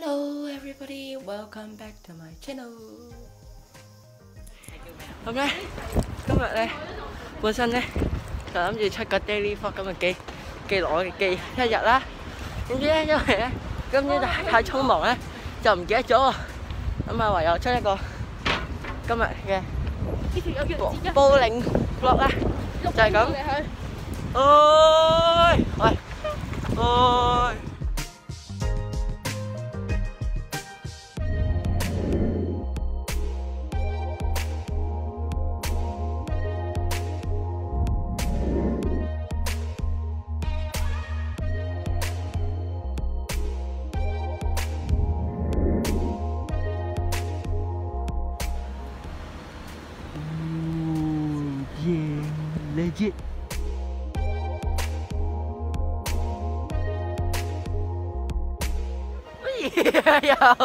Hello everybody, welcome back to my channel. Hôm nay, các bạn đây Vừa xanh đây. Là làm gì chắc có daily for các bạn kỳ Kỳ lỗi kỳ theo dõi đó Nhưng chứ cho mẹ Cơm như đã thả trong mỏng á Chồng ghé chỗ. Em mà bảo giờ cho đây con Các bạn kìa. Bộ bô lạnh vlog á. Trời cấm Ôi Ôi Ôi. 姐姐哎呀